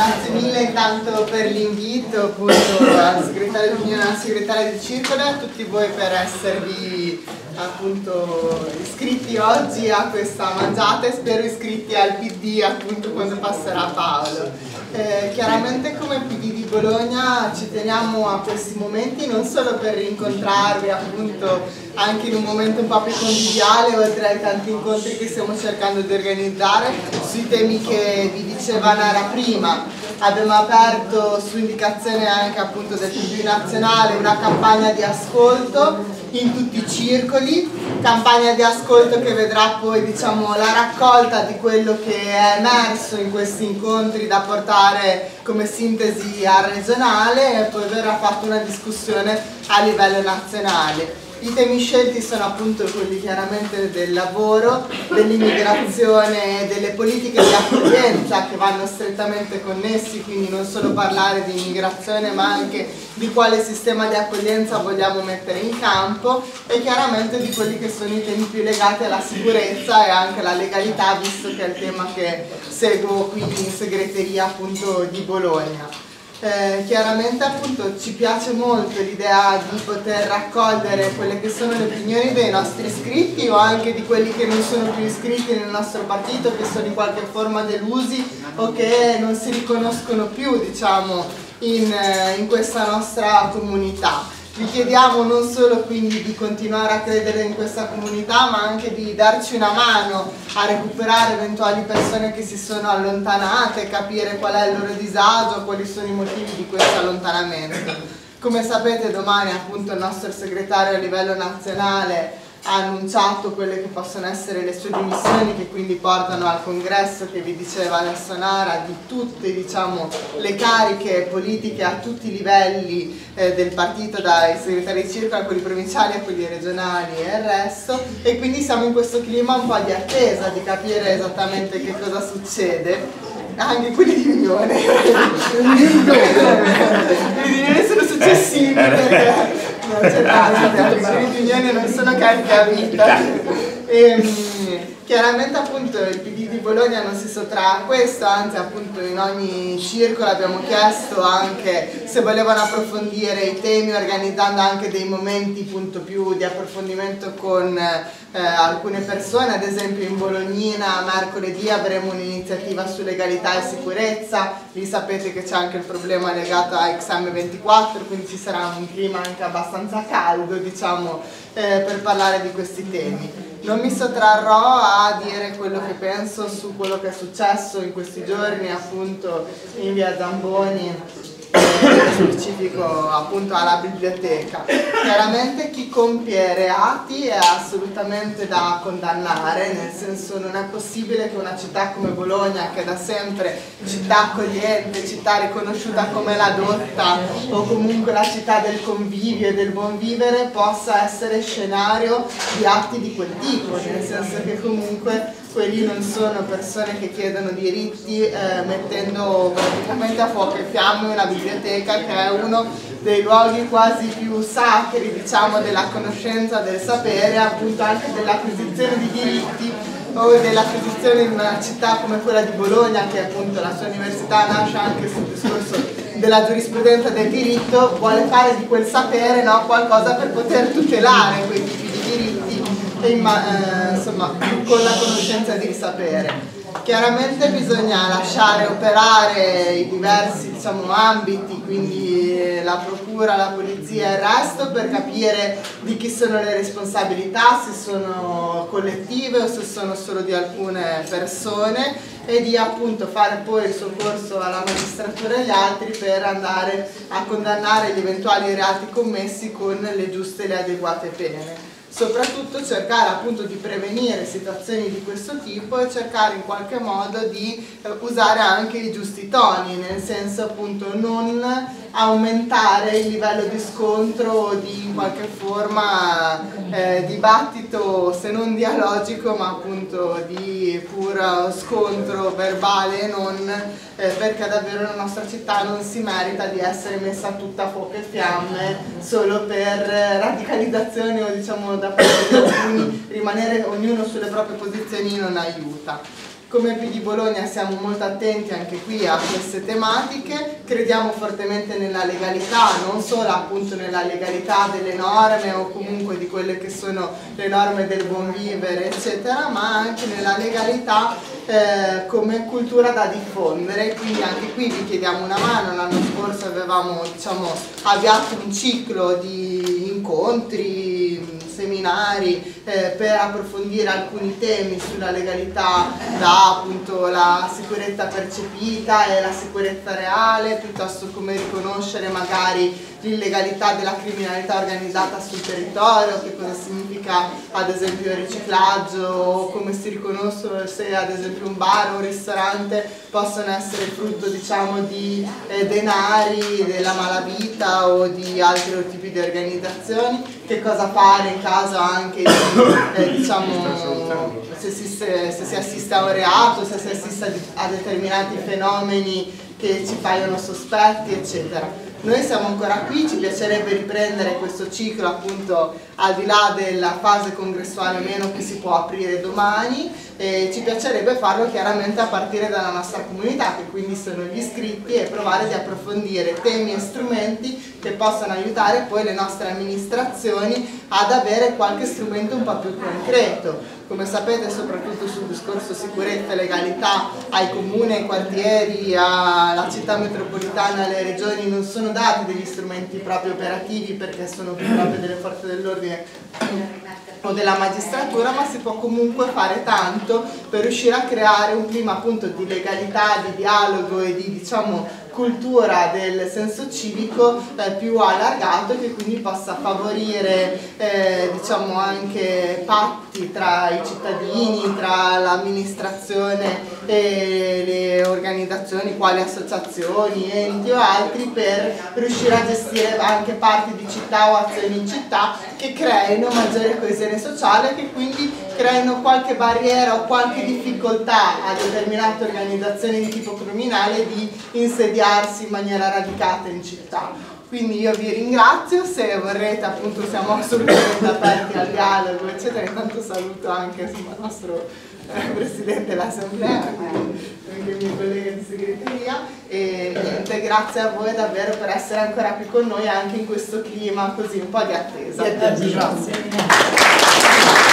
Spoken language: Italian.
grazie mille intanto per l'invito appunto al segretario d'unione, alla segretaria di circolo e a tutti voi per esservi appunto iscritti oggi a questa mangiata e spero iscritti al PD appunto quando passerà Paolo. Eh, chiaramente come PD di Bologna ci teniamo a questi momenti non solo per rincontrarvi appunto anche in un momento un po' più conviviale oltre ai tanti incontri che stiamo cercando di organizzare sui temi che vi diceva Nara prima abbiamo aperto su indicazione anche appunto del PD nazionale una campagna di ascolto in tutti i circoli, campagna di ascolto che vedrà poi diciamo, la raccolta di quello che è emerso in questi incontri da portare come sintesi al regionale e poi verrà fatta una discussione a livello nazionale. I temi scelti sono appunto quelli chiaramente del lavoro, dell'immigrazione, delle politiche di accoglienza che vanno strettamente connessi, quindi non solo parlare di immigrazione ma anche di quale sistema di accoglienza vogliamo mettere in campo e chiaramente di quelli che sono i temi più legati alla sicurezza e anche alla legalità visto che è il tema che seguo qui in segreteria appunto di Bologna. Eh, chiaramente appunto ci piace molto l'idea di poter raccogliere quelle che sono le opinioni dei nostri iscritti o anche di quelli che non sono più iscritti nel nostro partito, che sono in qualche forma delusi o che non si riconoscono più diciamo, in, eh, in questa nostra comunità. Vi chiediamo non solo quindi di continuare a credere in questa comunità ma anche di darci una mano a recuperare eventuali persone che si sono allontanate, capire qual è il loro disagio, quali sono i motivi di questo allontanamento. Come sapete domani appunto il nostro segretario a livello nazionale ha annunciato quelle che possono essere le sue dimissioni che quindi portano al congresso che vi diceva adesso Nara di tutte diciamo, le cariche politiche a tutti i livelli eh, del partito dai segretari di circolo a quelli provinciali a quelli regionali e il resto. E quindi siamo in questo clima un po' di attesa di capire esattamente che cosa succede. Anche quelli di Unione. Quelli di Unione sono successivi perché non c'è niente, le riunioni non sono cariche a vita. Ehm, chiaramente appunto il PD di Bologna non si sottrae a questo, anzi appunto in ogni circolo abbiamo chiesto anche se volevano approfondire i temi organizzando anche dei momenti appunto più di approfondimento con eh, alcune persone, ad esempio in Bolognina mercoledì avremo un'iniziativa su legalità e sicurezza, lì sapete che c'è anche il problema legato a XM24, quindi ci sarà un clima anche abbastanza caldo diciamo, eh, per parlare di questi temi. Non mi sottrarrò a dire quello che penso su quello che è successo in questi giorni appunto in via Zamboni specifico appunto alla biblioteca. Chiaramente chi compie reati è assolutamente da condannare, nel senso non è possibile che una città come Bologna, che è da sempre città accogliente, città riconosciuta come la dotta o comunque la città del convivio e del buon vivere, possa essere scenario di atti di quel tipo, nel senso che comunque quelli non sono persone che chiedono diritti eh, mettendo praticamente a fuoco e fiamme una biblioteca che è uno dei luoghi quasi più sacri diciamo della conoscenza, del sapere, appunto anche dell'acquisizione di diritti o dell'acquisizione in una città come quella di Bologna che appunto la sua università nasce anche sul discorso della giurisprudenza del diritto, vuole fare di quel sapere no, qualcosa per poter tutelare quei tipi di diritti e, eh, insomma, con la conoscenza di sapere. Chiaramente bisogna lasciare operare i diversi diciamo, ambiti, quindi la procura, la polizia e il resto per capire di chi sono le responsabilità, se sono collettive o se sono solo di alcune persone e di appunto fare poi il soccorso alla magistratura e agli altri per andare a condannare gli eventuali reati commessi con le giuste e le adeguate pene soprattutto cercare appunto di prevenire situazioni di questo tipo e cercare in qualche modo di eh, usare anche i giusti toni, nel senso appunto non aumentare il livello di scontro o di in qualche forma eh, dibattito se non dialogico ma appunto di puro scontro verbale non eh, perché davvero la nostra città non si merita di essere messa tutta a fuoco e fiamme solo per radicalizzazione o diciamo da parte di alcuni rimanere ognuno sulle proprie posizioni non aiuta. Come PD Bologna siamo molto attenti anche qui a queste tematiche, crediamo fortemente nella legalità, non solo appunto nella legalità delle norme o comunque di quelle che sono le norme del buon vivere eccetera, ma anche nella legalità eh, come cultura da diffondere, quindi anche qui vi chiediamo una mano, l'anno scorso avevamo diciamo, avviato un ciclo di incontri, seminari eh, per approfondire alcuni temi sulla legalità da appunto la sicurezza percepita e la sicurezza reale, piuttosto come riconoscere magari l'illegalità della criminalità organizzata sul territorio, che cosa significa ad esempio il riciclaggio, o come si riconoscono se ad esempio un bar o un ristorante possono essere frutto diciamo di eh, denari, della malavita o di altri tipi di organizzazioni, che cosa fare in caso anche di, eh, diciamo, se si, se, se si assiste a un reato, se si assiste a determinati fenomeni che ci paiono sospetti, eccetera. Noi siamo ancora qui, ci piacerebbe riprendere questo ciclo appunto al di là della fase congressuale o meno che si può aprire domani e ci piacerebbe farlo chiaramente a partire dalla nostra comunità che quindi sono gli iscritti e provare ad approfondire temi e strumenti che possano aiutare poi le nostre amministrazioni ad avere qualche strumento un po' più concreto come sapete soprattutto sul discorso sicurezza e legalità ai comuni, ai quartieri, alla città metropolitana, alle regioni non sono dati degli strumenti proprio operativi perché sono più proprio delle forze dell'ordine o della magistratura ma si può comunque fare tanto per riuscire a creare un clima appunto di legalità, di dialogo e di diciamo cultura del senso civico eh, più allargato che quindi possa favorire eh, diciamo anche patti tra i cittadini, tra l'amministrazione e le organizzazioni quali associazioni, enti o altri per riuscire a gestire anche parti di città o azioni in città che creino maggiore coesione sociale e che quindi creino qualche barriera o qualche difficoltà a determinate organizzazioni di tipo criminale di insediarsi in maniera radicata in città. Quindi io vi ringrazio, se vorrete appunto siamo assolutamente aperti al dialogo eccetera, intanto saluto anche insomma, il nostro eh, Presidente dell'Assemblea, anche il mio collega di segreteria e niente, grazie a voi davvero per essere ancora qui con noi anche in questo clima così un po' di attesa. Grazie.